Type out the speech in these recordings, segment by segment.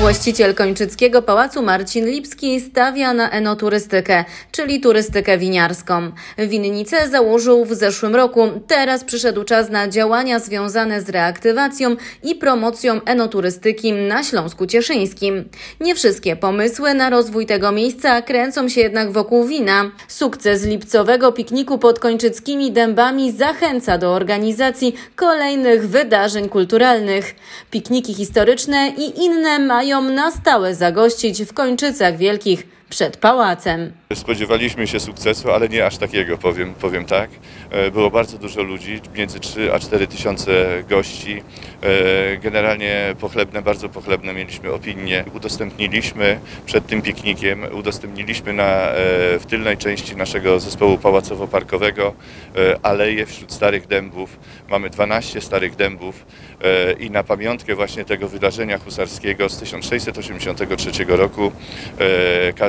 Właściciel Kończyckiego Pałacu Marcin Lipski stawia na enoturystykę, czyli turystykę winiarską. Winnicę założył w zeszłym roku. Teraz przyszedł czas na działania związane z reaktywacją i promocją enoturystyki na Śląsku Cieszyńskim. Nie wszystkie pomysły na rozwój tego miejsca kręcą się jednak wokół wina. Sukces lipcowego pikniku pod Kończyckimi Dębami zachęca do organizacji kolejnych wydarzeń kulturalnych. Pikniki historyczne i inne mają mają na stałe zagościć w Kończycach Wielkich przed pałacem. Spodziewaliśmy się sukcesu, ale nie aż takiego, powiem, powiem tak. E, było bardzo dużo ludzi, między 3 a 4 tysiące gości. E, generalnie pochlebne, bardzo pochlebne mieliśmy opinie. Udostępniliśmy przed tym piknikiem, udostępniliśmy na, e, w tylnej części naszego zespołu pałacowo-parkowego aleje wśród starych dębów. Mamy 12 starych dębów i na pamiątkę właśnie tego wydarzenia husarskiego z 1683 roku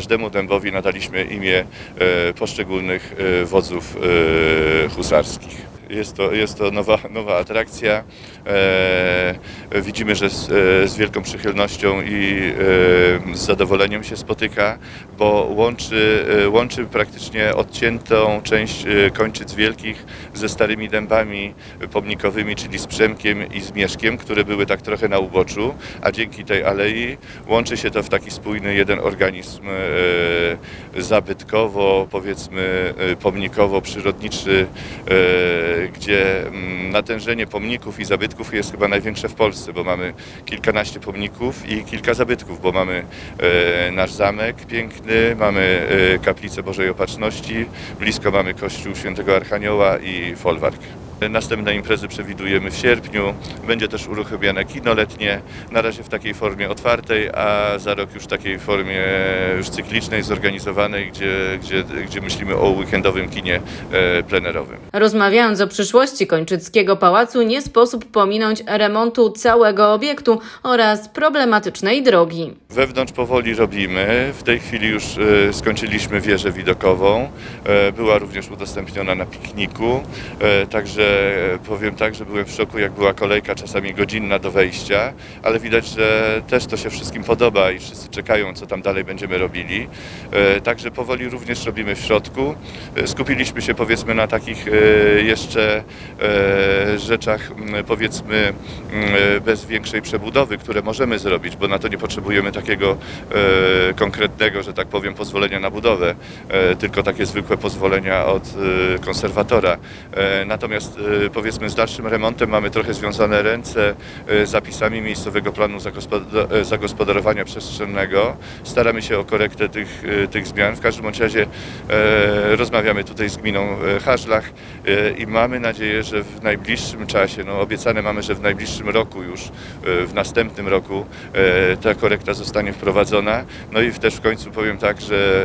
każdemu dębowi nadaliśmy imię e, poszczególnych e, wodzów e, husarskich. Jest to, jest to nowa, nowa atrakcja. E, widzimy, że z, z, wielką przychylnością i e, z zadowoleniem się spotyka, bo łączy, e, łączy praktycznie odciętą część kończyc wielkich ze starymi dębami pomnikowymi, czyli z Przemkiem i z Mieszkiem, które były tak trochę na uboczu, a dzięki tej alei łączy się to w taki spójny jeden organizm zabytkowo, powiedzmy pomnikowo-przyrodniczy gdzie mm, natężenie pomników i zabytków jest chyba największe w Polsce, bo mamy kilkanaście pomników i kilka zabytków, bo mamy e, nasz zamek piękny, mamy e, kaplicę Bożej Opatrzności, blisko mamy kościół świętego Archanioła i folwark. Następne imprezy przewidujemy w sierpniu. Będzie też uruchomione kino letnie, na razie w takiej formie otwartej, a za rok już w takiej formie już cyklicznej, zorganizowanej, gdzie, gdzie, gdzie myślimy o weekendowym kinie e, plenerowym. Rozmawiając o przyszłości Kończyckiego Pałacu, nie sposób pominąć remontu całego obiektu oraz problematycznej drogi. Wewnątrz powoli robimy. W tej chwili już e, skończyliśmy wieżę widokową. E, była również udostępniona na pikniku, także powiem tak, że byłem w szoku, jak była kolejka czasami godzinna do wejścia, ale widać, że też to się wszystkim podoba i wszyscy czekają, co tam dalej będziemy robili. E, także powoli również robimy w środku. E, skupiliśmy się powiedzmy na takich e, jeszcze rzeczach powiedzmy bez większej przebudowy, które możemy zrobić, bo na to nie potrzebujemy takiego konkretnego, że tak powiem, pozwolenia na budowę, tylko takie zwykłe pozwolenia od konserwatora. Natomiast powiedzmy z dalszym remontem mamy trochę związane ręce y, zapisami miejscowego planu y, zagospodarowania przestrzennego. Staramy się o korektę tych, tych zmian. W każdym razie rozmawiamy tutaj z gminą Haszlach i mamy nadzieję, że w najbliższym czasie, no obiecane mamy, że w najbliższym roku już, w następnym roku ta korekta zostanie wprowadzona. No i też w końcu powiem tak, że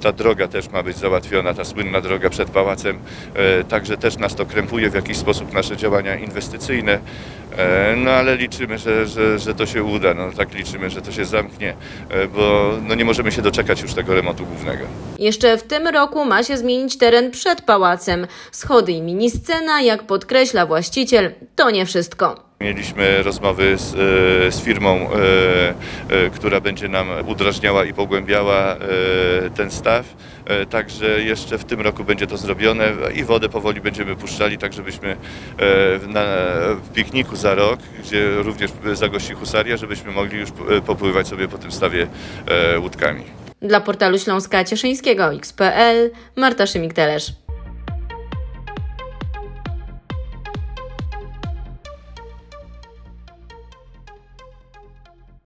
ta droga też ma być załatwiona, ta słynna droga przed pałacem, także też nas to krępuje jakiś sposób nasze działania inwestycyjne, e, no ale liczymy, że, że, że to się uda, no tak liczymy, że to się zamknie, e, bo no nie możemy się doczekać już tego remontu głównego. Jeszcze w tym roku ma się zmienić teren przed pałacem. Schody i miniscena, jak podkreśla właściciel, to nie wszystko. Mieliśmy rozmowy z, e, z firmą, e, e, która będzie nam udrażniała i pogłębiała ten staw. Także jeszcze w tym roku będzie to zrobione i wodę powoli będziemy puszczali, tak żebyśmy na, w pikniku za rok, gdzie również zagości husaria, żebyśmy mogli już popływać sobie po tym stawie łódkami. Dla portalu Śląska Cieszyńskiego XPL Marta Szymik-Telesz.